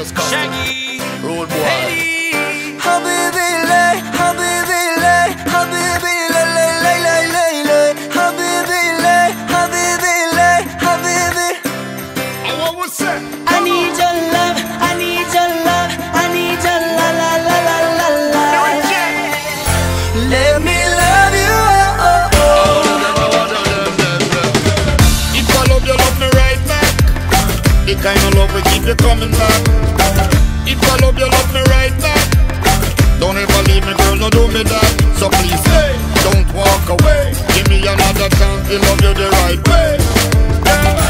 Shaggy. Road The kind of love will keep you coming back. If I love you, love me right back. Don't ever leave me, girl, no do me that. So please stay, don't walk away. Give me another chance to love you the right way. Yeah.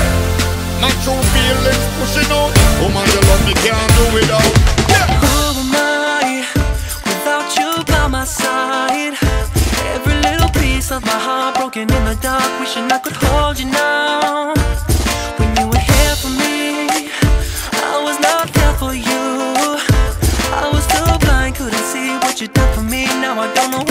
My true feelings pushing out. Woman, you love me, can't do without. Yeah. Who am I without you by my side? Every little piece of my heart broken in the dark, wishing I could hold you now. Don't know